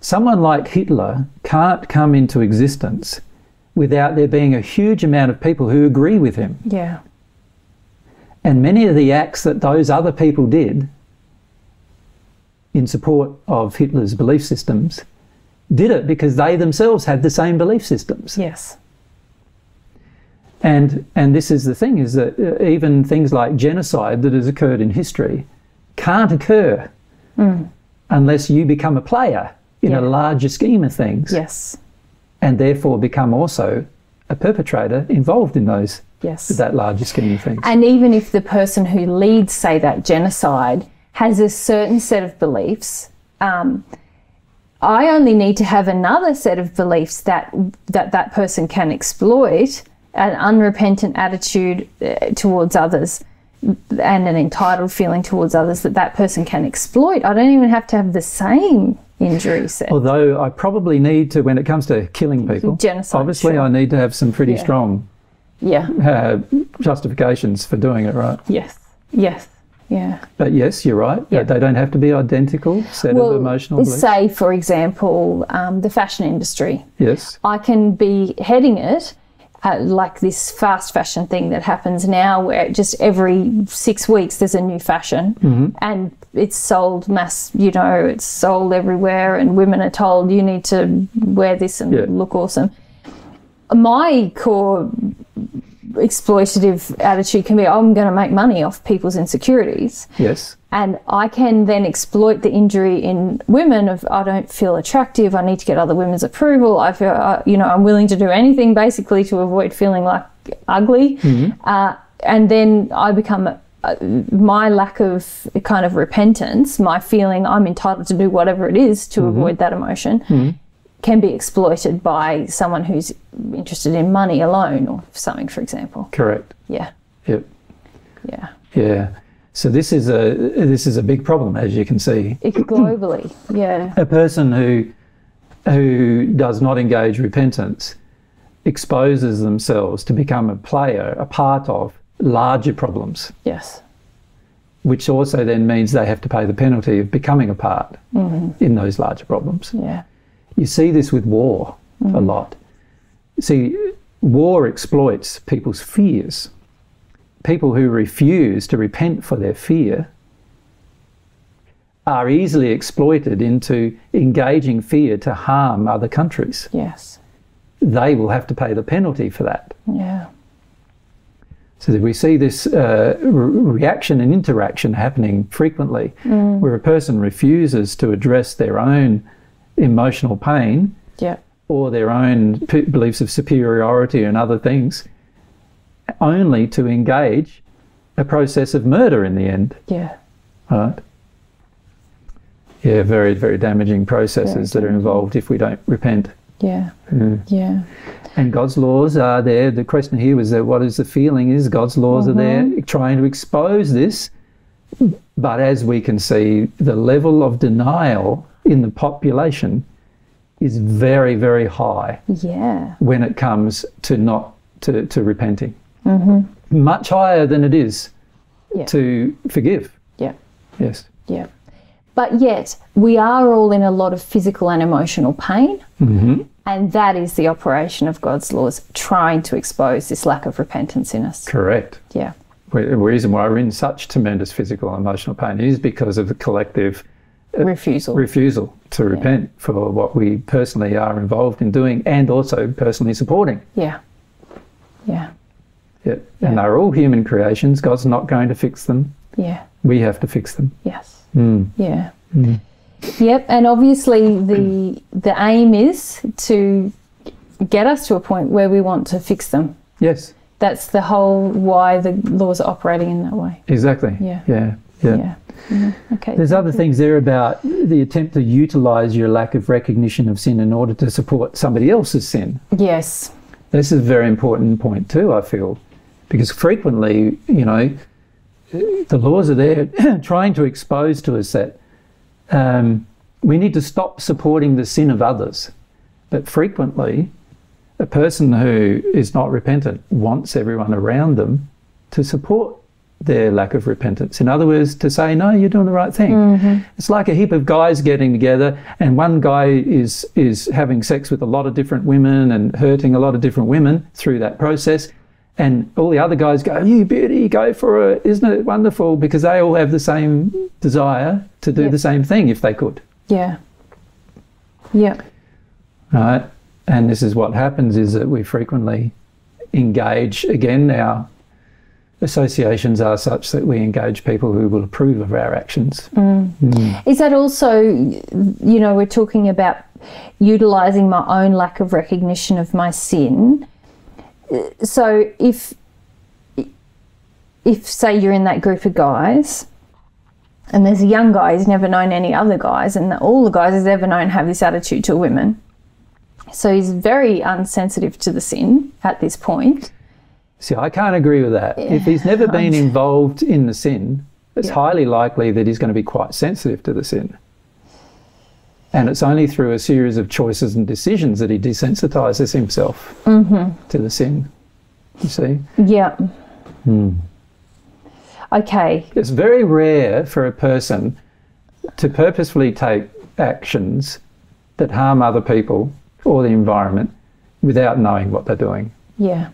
someone like Hitler can't come into existence without there being a huge amount of people who agree with him. yeah, And many of the acts that those other people did in support of Hitler's belief systems did it because they themselves had the same belief systems. yes, And and this is the thing is that uh, even things like genocide that has occurred in history can't occur unless you become a player in Yeah. a larger scheme of things yes, and therefore become also a perpetrator involved in those yes. that larger scheme of things. And even if the person who leads, say, that genocide has a certain set of beliefs, um, I only need to have another set of beliefs that that, that person can exploit, an unrepentant attitude uh, towards others, and an entitled feeling towards others that that person can exploit. I don't even have to have the same injury set. Although I probably need to, when it comes to killing people, Genocide, obviously sure. I need to have some pretty Yeah. strong yeah. uh, justifications for doing it, right? Yes. Yes. Yeah. But yes, you're right. Yeah. They don't have to be identical set of emotional beliefs. say, for example, um, the fashion industry. yes. I can be heading it uh, like this fast fashion thing that happens now, where just every six weeks there's a new fashion, and it's sold mass. You know, it's sold everywhere, and women are told you need to wear this and Yeah. look awesome. My core exploitative attitude can be, I'm going to make money off people's insecurities Yes. And I can then exploit the injury in women of I don't feel attractive. I need to get other women's approval. I feel uh, you know I'm willing to do anything basically to avoid feeling like ugly, uh, and then I become. Uh, my lack of kind of repentance, my feeling I'm entitled to do whatever it is to avoid that emotion, can be exploited by someone who's interested in money alone or something, for example. Correct. Yeah, Yep. yeah. Yeah. So this is a this is a big problem, as you can see. It, globally, yeah, A person who who does not engage repentance exposes themselves to become a player, a part of larger problems, yes, which also then means they have to pay the penalty of becoming a part mm-hmm. in those larger problems. yeah, You see this with war a mm. lot. See, war exploits people's fears. People who refuse to repent for their fear are easily exploited into engaging fear to harm other countries. yes, They will have to pay the penalty for that. yeah. So that we see this uh, re- reaction and interaction happening frequently, where a person refuses to address their own emotional pain Yeah. or their own p- beliefs of superiority and other things, only to engage a process of murder in the end. Yeah. Right? Yeah, very, very damaging processes that are involved if we don't repent. Yeah. Mm. Yeah. And God's laws are there. The question here was that what is the feeling is God's laws are there trying to expose this. But as we can see, the level of denial in the population is very, very high Yeah. when it comes to not to, to repenting. Much higher than it is Yeah. to forgive. Yeah. Yes. Yeah. But yet, we are all in a lot of physical and emotional pain. hmm And that is the operation of God's laws, trying to expose this lack of repentance in us. Correct. Yeah. The reason why we're in such tremendous physical and emotional pain is because of the collective Refusal. refusal to repent for what we personally are involved in doing and also personally supporting. yeah. Yeah. Yeah. And they're all human creations. God's not going to fix them. Yeah. We have to fix them. Yes. Mm. Yeah. Yep. And obviously, the the aim is to get us to a point where we want to fix them. Yes, That's the whole why the laws are operating in that way. exactly. Yeah. Yeah. Yeah. Yeah. Mhm. Okay. There's other things there about the attempt to utilize your lack of recognition of sin in order to support somebody else's sin. Yes. This is a very important point too, I feel, because frequently, you know, the laws are there *clears throat* trying to expose to us that um, we need to stop supporting the sin of others. But frequently, a person who is not repentant wants everyone around them to support their lack of repentance. In other words, to say, no, you're doing the right thing. It's like a heap of guys getting together, and one guy is is having sex with a lot of different women and hurting a lot of different women through that process. And all the other guys go, you beauty, go for it. Isn't it wonderful? Because they all have the same desire to do Yeah. the same thing if they could. Yeah. Yeah. right? And this is what happens is that we frequently engage again. Our associations are such that we engage people who will approve of our actions. Mm. Mm. Is that also, you know, we're talking about utilizing my own lack of recognition of my sin. So if, if say you're in that group of guys, and there's a young guy who's never known any other guys, and all the guys he's ever known have this attitude to women. So he's very unsensitive to the sin at this point. See, I can't agree with that. If he's never been *laughs* involved in the sin, it's Yeah. highly likely that he's going to be quite sensitive to the sin. And it's only through a series of choices and decisions that he desensitizes himself mm-hmm. to the sin. You see? Yeah. Hmm. Okay. It's very rare for a person to purposefully take actions that harm other people or the environment without knowing what they're doing. Yeah.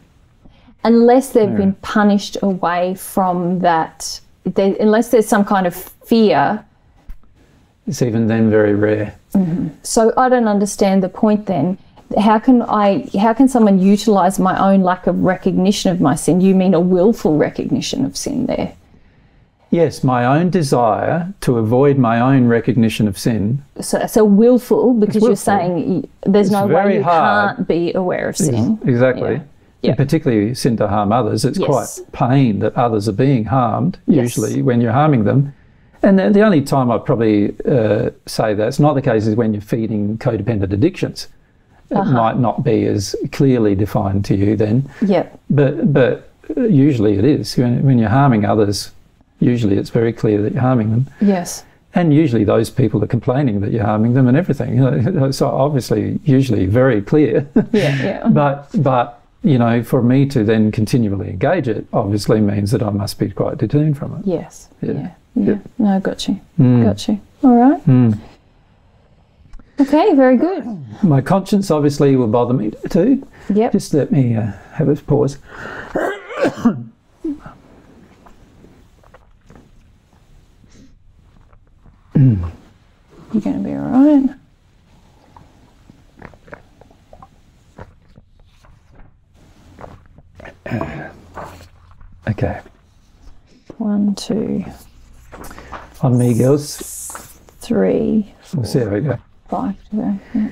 Unless they've been punished away from that, they, unless there's some kind of fear. It's even then very rare. Mm-hmm. So I don't understand the point then. How can I how can someone utilize my own lack of recognition of my sin? You mean a willful recognition of sin there? Yes, my own desire to avoid my own recognition of sin So, so willful because you're saying there's It's no way you hard. can't be aware of sin. Exactly. Yeah. Yeah. And particularly sin to harm others. It's Yes. quite pain that others are being harmed, Yes. usually when you're harming them. And the, the only time I'd probably uh, say that's not the case is when you're feeding codependent addictions. It Uh-huh. might not be as clearly defined to you then, Yep. but but usually it is. When, when you're harming others, usually it's very clear that you're harming them. Yes. And usually those people are complaining that you're harming them and everything. *laughs* So obviously, usually very clear. *laughs* Yeah. Yeah. *laughs* but but you know, for me to then continually engage it obviously means that I must be quite detuned from it. yes. Yeah. Yeah. Yeah. No, got you. Mm. Got you. All right. Mm. Okay. Very good. My conscience obviously will bother me too. Yep. Just let me uh, have a pause. You're going to be all right. Okay. One, two, On me, girls. three, We'll see how we go. five to go. Yeah.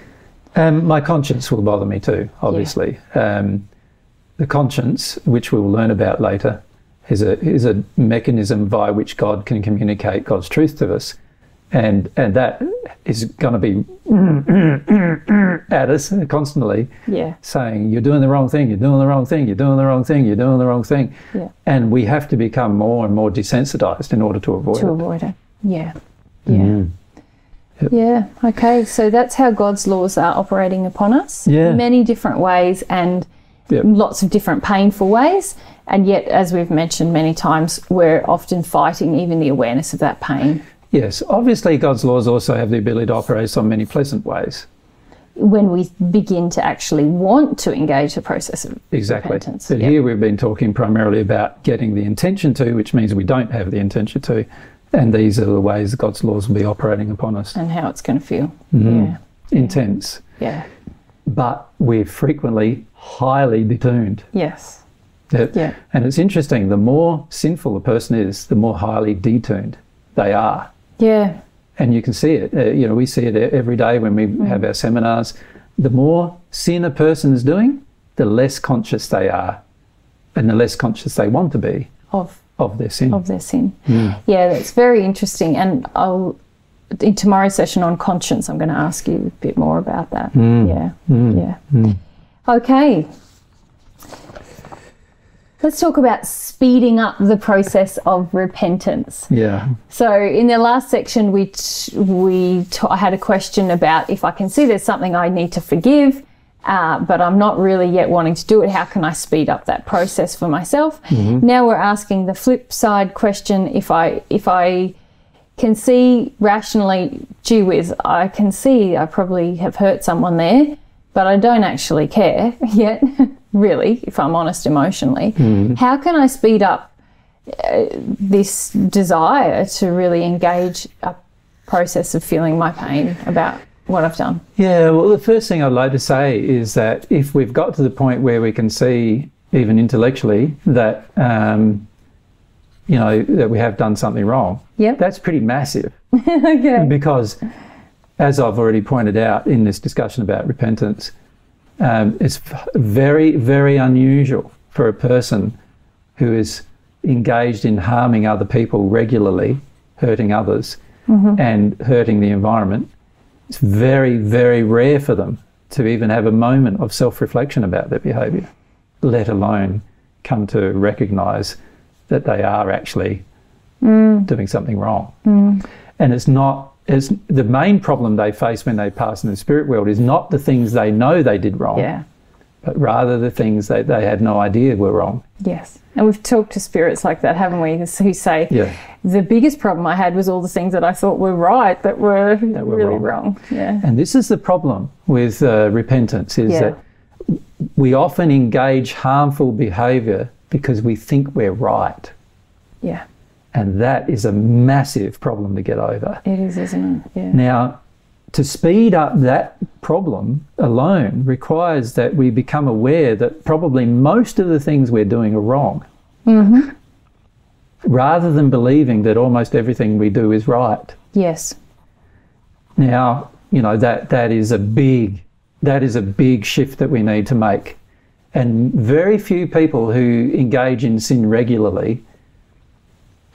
Um, my conscience will bother me too, obviously. Um, the conscience, which we'll learn about later, is a is a mechanism by which God can communicate God's truth to us, and and that is going to be at us constantly, Yeah. saying you're doing the wrong thing, you're doing the wrong thing, you're doing the wrong thing, you're doing the wrong thing, Yeah. and we have to become more and more desensitized in order to avoid To it. To avoid it. Yeah. Yeah. Mm. Yep. Yeah. Okay. So that's how God's laws are operating upon us. Yeah. Many different ways and Yep. lots of different painful ways. And yet, as we've mentioned many times, we're often fighting even the awareness of that pain. Yes, obviously God's laws also have the ability to operate on many pleasant ways. When we begin to actually want to engage the process of Exactly. repentance. But Yep. here we've been talking primarily about getting the intention to, which means we don't have the intention to. And these are the ways God's laws will be operating upon us. and how it's going to feel. Mm-hmm. Yeah. Intense. Yeah. But we're frequently highly detuned. Yes. That- Yeah. And it's interesting, the more sinful a person is, the more highly detuned they are. Yeah. And you can see it. Uh, you know, we see it every day when we Mm. have our seminars. The more sin a person is doing, the less conscious they are, and the less conscious they want to be Of of their sin. of their sin. Mm. Yeah, that's very interesting. And I'll in tomorrow's session on conscience, I'm going to ask you a bit more about that. Mm. Yeah, yeah. Okay. Let's talk about speeding up the process of repentance. yeah. So, in the last section, we t- we I had a question about if I can see there's something I need to forgive, uh, but I'm not really yet wanting to do it. How can I speed up that process for myself? Now we're asking the flip side question: if I if I can see rationally, gee whiz, I can see I probably have hurt someone there, but I don't actually care *laughs* yet, really, if I'm honest emotionally. How can I speed up uh, this desire to really engage a process of feeling my pain about what I've done? Yeah, well, the first thing I'd like to say is that if we've got to the point where we can see, even intellectually, that um, you know that we have done something wrong, Yep. that's pretty massive. *laughs* okay. because, as I've already pointed out in this discussion about repentance, um, it's very, very unusual for a person who is engaged in harming other people regularly, hurting others, mm-hmm. and hurting the environment. It's very, very rare for them to even have a moment of self reflection about their behaviour, let alone come to recognise that they are actually mm. doing something wrong. Mm. And it's not, it's, the main problem they face when they pass in the spirit world is not the things they know they did wrong, Yeah. but rather the things that they had no idea were wrong. Yes. And we've talked to spirits like that, haven't we? Who say, Yeah. the biggest problem I had was all the things that I thought were right that were, were really wrong. wrong. Yeah. And this is the problem with uh, repentance is Yeah. that we often engage harmful behavior because we think we're right. Yeah. And that is a massive problem to get over. It is, isn't it? Yeah. Now, to speed up that problem alone requires that we become aware that probably most of the things we're doing are wrong. Mm-hmm. Rather than believing that almost everything we do is right. Yes. Now, you know, that, that is a big that is a big shift that we need to make. And very few people who engage in sin regularly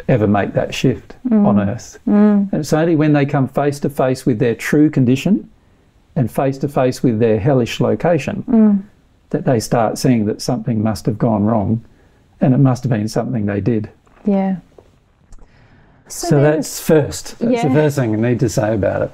ever make that shift mm. on earth. Mm. And it's only when they come face to face with their true condition and face to face with their hellish location mm. that they start seeing that something must have gone wrong and it must have been something they did. Yeah. So, that's first. That's Yeah. the first thing I need to say about it.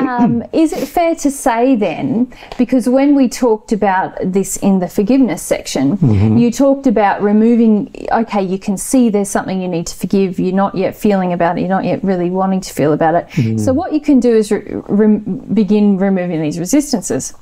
Um, is it fair to say then, because when we talked about this in the forgiveness section, you talked about removing, okay, you can see there's something you need to forgive, you're not yet feeling about it, you're not yet really wanting to feel about it. So, what you can do is re- rem- begin removing these resistances.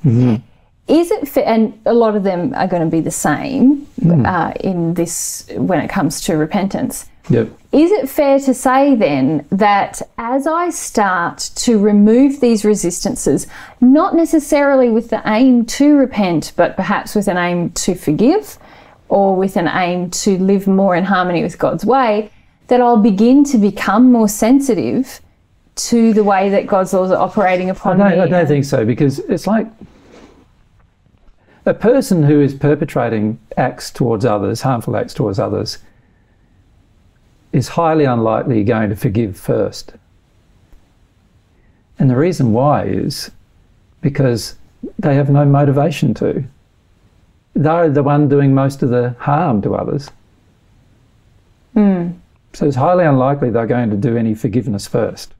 Is it fair, and a lot of them are going to be the same uh, in this when it comes to repentance. Yep. Is it fair to say then that as I start to remove these resistances, not necessarily with the aim to repent, but perhaps with an aim to forgive or with an aim to live more in harmony with God's way, that I'll begin to become more sensitive to the way that God's laws are operating upon don't, me? I don't think so because it's like a person who is perpetrating acts towards others, harmful acts towards others, is highly unlikely you're going to forgive first. And the reason why is because they have no motivation to. They're the one doing most of the harm to others. Hmm. So it's highly unlikely they're going to do any forgiveness first.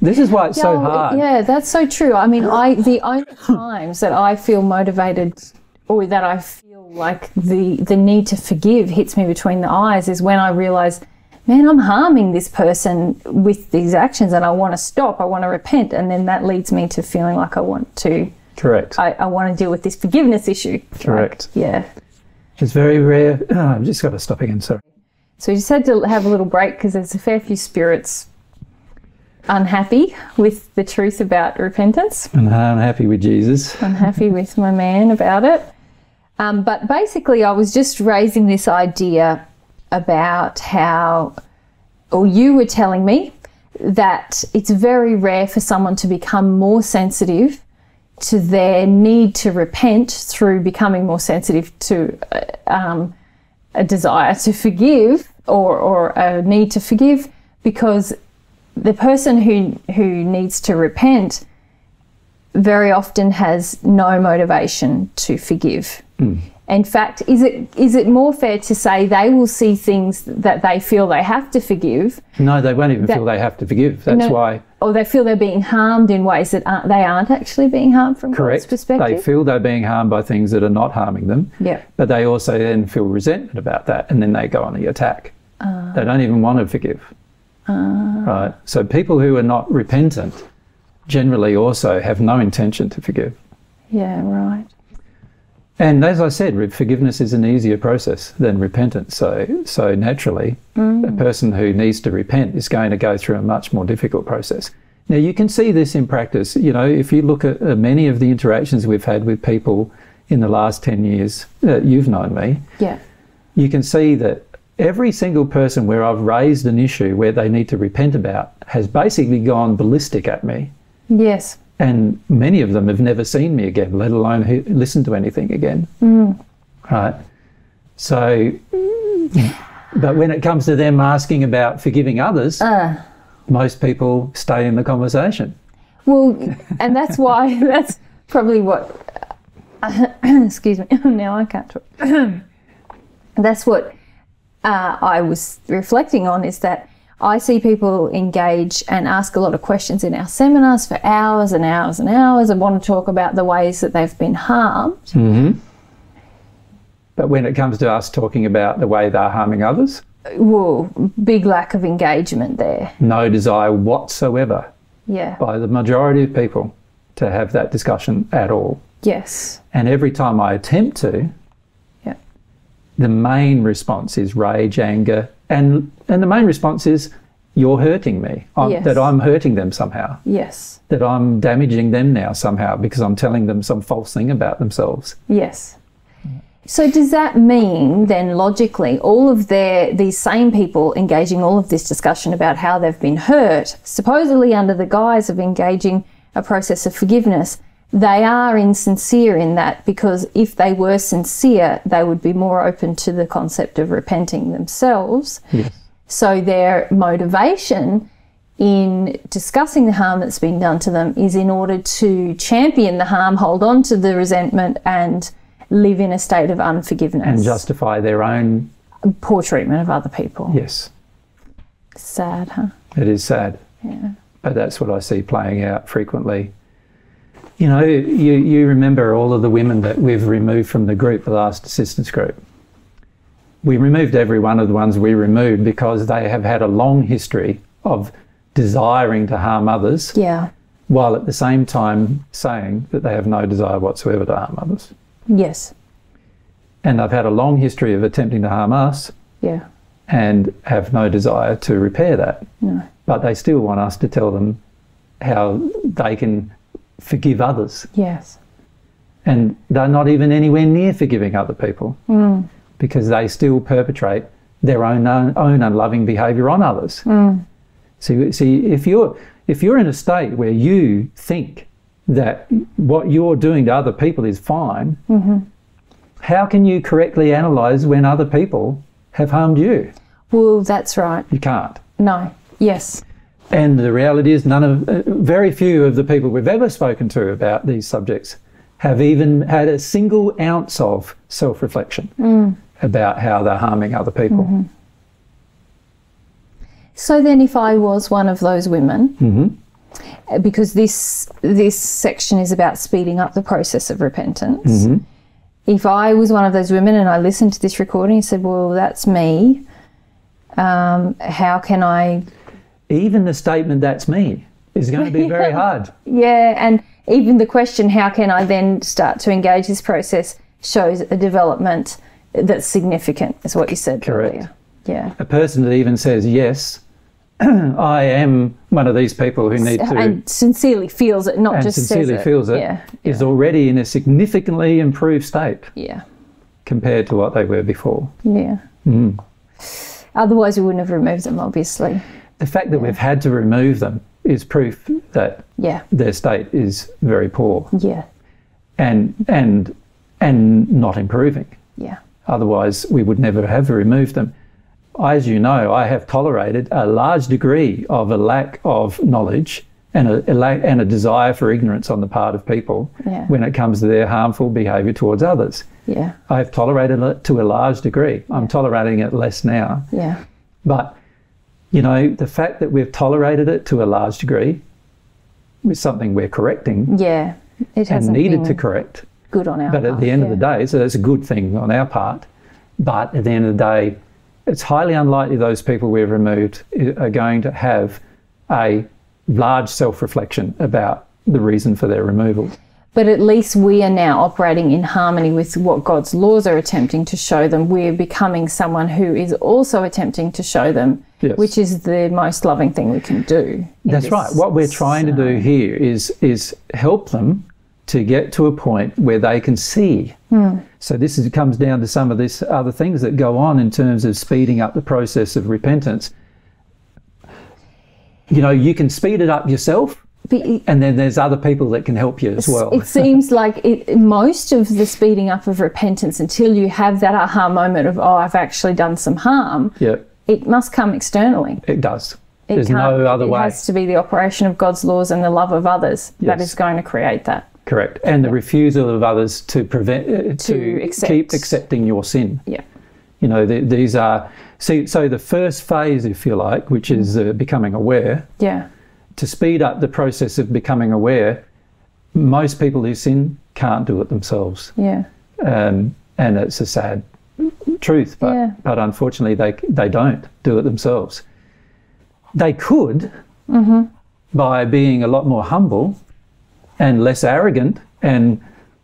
This is why it's so hard. Yeah, that's so true. I mean, I the only times that I feel motivated or that I feel like the the need to forgive hits me between the eyes is when I realize, man, I'm harming this person with these actions and I want to stop. I want to repent, and then that leads me to feeling like I want to. Correct. I, I want to deal with this forgiveness issue. Correct. Like, yeah. It's very rare. Oh, I've just got to stop again. Sorry. So we just had to have a little break because there's a fair few spirits unhappy with the truth about repentance. And I'm happy with Jesus. unhappy with my man about it. Um, but basically, I was just raising this idea about how, or you were telling me that it's very rare for someone to become more sensitive to their need to repent through becoming more sensitive to uh, um, a desire to forgive or, or a need to forgive because the person who who needs to repent very often has no motivation to forgive. In fact, is it is it more fair to say they will see things that they feel they have to forgive, No, they won't even That- feel they have to forgive. That's No. why. or they feel they're being harmed in ways that aren't, they aren't actually being harmed from Correct. God's perspective? They feel they're being harmed by things that are not harming them. Yeah. But they also then feel resentment about that, and then they go on the attack. Ah. they don't even want to forgive. Right. So people who are not repentant generally also have no intention to forgive. yeah, right. And as I said, forgiveness is an easier process than repentance. So, so naturally, a person who needs to repent is going to go through a much more difficult process. Now, you can see this in practice. You know, if you look at uh, many of the interactions we've had with people in the last 10 years that you've known me, Yeah. you can see that every single person where I've raised an issue where they need to repent about has basically gone ballistic at me. Yes. And many of them have never seen me again, let alone he- listened to anything again. Right. So, but when it comes to them asking about forgiving others, most people stay in the conversation. Well, and that's why *laughs* that's probably what. *coughs* excuse me. *coughs* Now I can't talk. *coughs* that's what uh, I was reflecting on is that I see people engage and ask a lot of questions in our seminars for hours and hours and hours and want to talk about the ways that they've been harmed. Mm-hmm. But when it comes to us talking about the way they're harming others, Well, big lack of engagement there. no desire whatsoever Yeah. by the majority of people to have that discussion at all. Yes. And every time I attempt to, Yeah. the main response is rage, anger, and and the main response is you're hurting me. I'm, Yes. That I'm hurting them somehow. Yes. That I'm damaging them now somehow because I'm telling them some false thing about themselves. Yes. So does that mean then logically all of their these same people engaging all of this discussion about how they've been hurt, supposedly under the guise of engaging a process of forgiveness, they are insincere in that because if they were sincere, they would be more open to the concept of repenting themselves. Yes. So their motivation in discussing the harm that's been done to them is in order to champion the harm, hold on to the resentment, and live in a state of unforgiveness And justify their own poor treatment of other people. yes. Sad, huh? It is sad. Yeah. But that's what I see playing out frequently. You know, you, you remember all of the women that we've removed from the group, the last assistance group. We removed every one of the ones we removed because they have had a long history of desiring to harm others, Yeah. while at the same time saying that they have no desire whatsoever to harm others. Yes. And they've had a long history of attempting to harm us Yeah. and have no desire to repair that. No. But they still want us to tell them how they can forgive others. Yes. And they're not even anywhere near forgiving other people mm. Because they still perpetrate their own, own unloving behaviour on others. Hmm. See, see, if you're if you're in a state where you think that what you're doing to other people is fine, mm-hmm. how can you correctly analyse when other people have harmed you? Well, that's right. You can't. No. Yes. And the reality is, none of, uh, very few of the people we've ever spoken to about these subjects have even had a single ounce of self reflection hmm. About how they're harming other people. So then, if I was one of those women, uh, because this this section is about speeding up the process of repentance. If I was one of those women and I listened to this recording and said, "Well, that's me," um, how can I? Even the statement, that's me, is going to be very *laughs* hard. Yeah, and even the question, "How can I then start to engage this process?" shows a development that's significant. Is what you said Correct. earlier. Yeah. A person that even says, Yes, *clears throat* I am one of these people who need to, and sincerely feels it, not just sincerely says it. feels it, Yeah. is already in a significantly improved state Yeah. compared to what they were before. Yeah. Mm. Otherwise, we wouldn't have removed them, obviously. The fact that we've had to remove them is proof that Yeah. their state is very poor Yeah. and and and not improving. Yeah. Otherwise, we would never have removed them. As you know, I have tolerated a large degree of a lack of knowledge and a, a lack, and a desire for ignorance on the part of people Yeah. when it comes to their harmful behaviour towards others. Yeah. I have tolerated it to a large degree. I'm tolerating it less now. Yeah. But, you know, the fact that we've tolerated it to a large degree is something we're correcting Yeah. It and hasn't needed been to correct. Good on our But at the end of the day, so that's a good thing on our part. But at the end of the day, it's highly unlikely those people we've removed are going to have a large self reflection about the reason for their removal. But at least we are now operating in harmony with what God's laws are attempting to show them. We're becoming someone who is also attempting to show them, Yes. which is the most loving thing we can do. That's right. What we're trying to do here is is help them to get to a point where they can see. Hmm. So this is, comes down to some of this other things that go on in terms of speeding up the process of repentance. You know, you can speed it up yourself, Be- and then there's other people that can help you as well. It seems like it, most of the speeding up of repentance, until you have that aha moment of, oh, I've actually done some harm, yeah, it must come externally. it does. It There's no other it way. has to be the operation of God's laws and the love of others that Yes. is going to create that. Correct. And the refusal of others to prevent uh, to, accept. keep accepting your sin. Yeah. You know, th- these are See, so the first phase, if you like, which is uh, becoming aware, Yeah. to speed up the process of becoming aware, most people who sin can't do it themselves. Yeah. Um, and it's a sad truth, but, Yeah. but unfortunately, they, they don't do it themselves. They could by being a lot more humble and less arrogant and,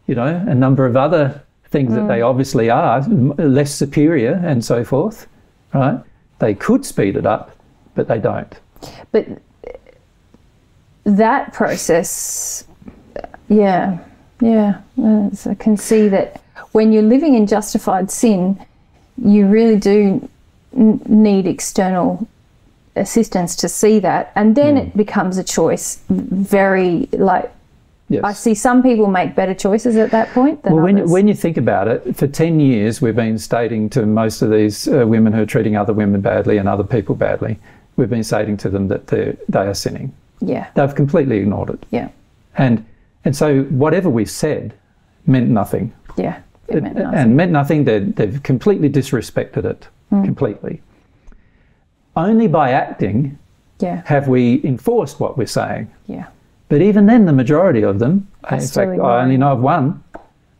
you know, a number of other things that they obviously are, less superior and so forth, right? They could speed it up, but they don't. But that process, yeah, yeah, I can see that when you're living in justified sin, you really do n- need external assistance to see that, and then Hmm. it becomes a choice. Very like Yes. I see some people make better choices at that point than Well, when, others. when you think about it, for 10 years, we've been stating to most of these uh, women who are treating other women badly and other people badly, we've been stating to them that they're, sinning. yeah, They've completely ignored it. yeah, And, and so whatever we said meant nothing. yeah. It meant nothing. And meant nothing. They, they've completely disrespected it. Hmm. Completely. Only by acting yeah, have we enforced what we're saying. yeah, But even then, the majority of them, in still fact, I only know of one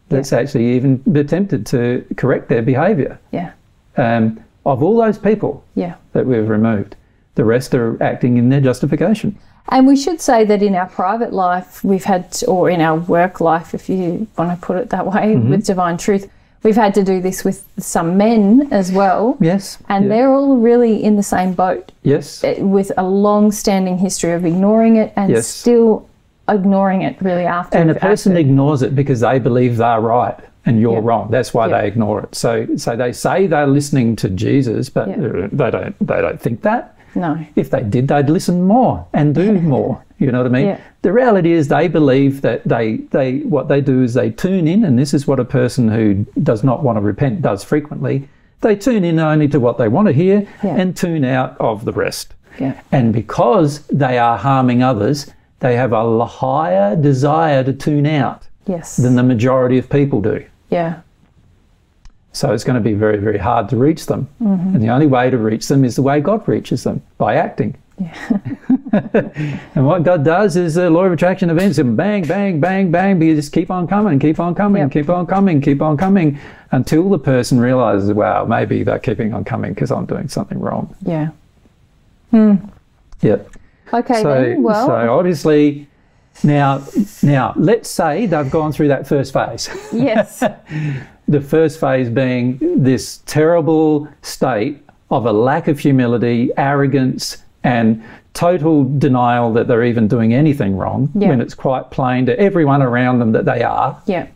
that's actually even attempted to correct their behaviour. yeah, Um, of all those people yeah. that we've removed, the rest are acting in their justification. And we should say that in our private life, we've had, or in our work life, if you want to put it that way, Mm-hmm. with divine truth, we've had to do this with some men as well. Yes. And yeah. they're all really in the same boat Yes. eh, with a long standing history of ignoring it and Yes. still ignoring it really after. and a person acted. ignores it because they believe they're right and you're Yeah. wrong. That's why Yeah. they ignore it. So, so they say they're listening to Jesus, but uh, they don't. They don't think that. No. If they did, they'd listen more and do more. You know what I mean? Yeah. The reality is they believe that they they what they do is they tune in, and this is what a person who does not want to repent does frequently. They tune in only to what they want to hear Yeah. and tune out of the rest. Yeah. And because they are harming others, they have a higher desire to tune out Yes. than the majority of people do. yeah. So it's going to be very, very hard to reach them. Mm-hmm. And the only way to reach them is the way God reaches them by acting. *laughs* and what God does is the law of attraction events and bang, bang, bang, bang. but You just keep on coming, keep on coming, Yep. keep on coming, keep on coming until the person realizes, wow, maybe they're keeping on coming because I'm doing something wrong. Yeah. Yep. Okay, so, then. Well, so obviously, now, now let's say they've gone through that first phase. yes. *laughs* the first phase being this terrible state of a lack of humility, arrogance, and total denial that they're even doing anything wrong Yeah. when it's quite plain to everyone around them that they are. Yeah.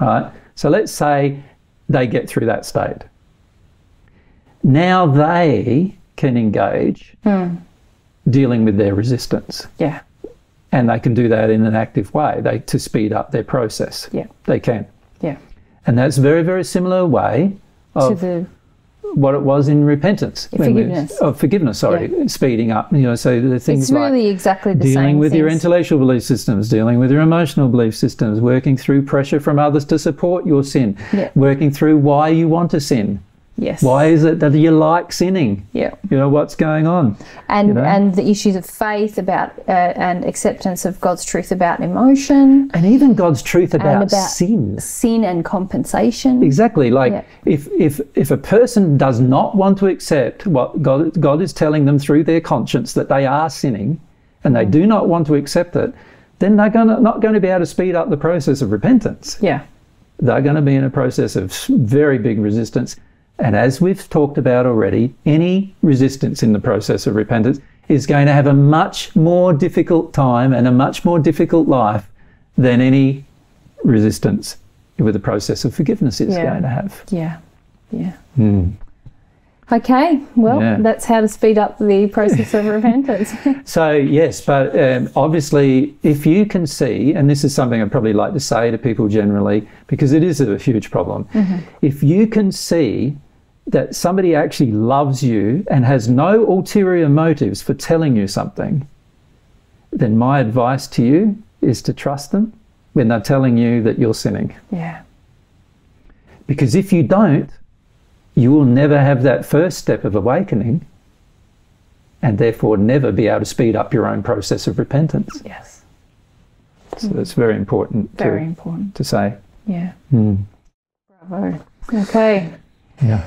Right? So let's say they get through that state. Now they can engage hmm. dealing with their resistance. Yeah. And they can do that in an active way they, to speed up their process. Yeah. They can. Yeah. And that's a very, very similar way To of the what it was in repentance. Forgiveness. Of forgiveness, sorry, speeding up. You know, so the things it's like really exactly the dealing with your intellectual belief systems, dealing with your emotional belief systems, working through pressure from others to support your sin, Yeah. working through why you want to sin. Yes. Why is it that you like sinning? Yeah. You know, what's going on? And know? and the issues of faith about uh, and acceptance of God's truth about emotion, And even God's truth about, about- sin. sin and compensation. Exactly. Like Yeah. if, if if a person does not want to accept what God God is telling them through their conscience that they are sinning, and they do not want to accept it, then they're gonna, not going to be able to speed up the process of repentance. Yeah. They're going to be in a process of very big resistance. And as we've talked about already, any resistance in the process of repentance is going to have a much more difficult time and a much more difficult life than any resistance with the process of forgiveness is Yeah. going to have. Yeah. Yeah. Okay. Well, Hmm. Yeah. that's how to speed up the process of *laughs* repentance. *laughs* So, yes, but um, obviously, if you can see, and this is something I'd probably like to say to people generally, because it is a huge problem, if you can see that somebody actually loves you and has no ulterior motives for telling you something, then my advice to you is to trust them when they're telling you that you're sinning. yeah. Because if you don't, you will never have that first step of awakening and therefore never be able to speed up your own process of repentance. Yes. So that's very important Very to, important. to say. Yeah. Mm. Bravo. Okay. Yeah.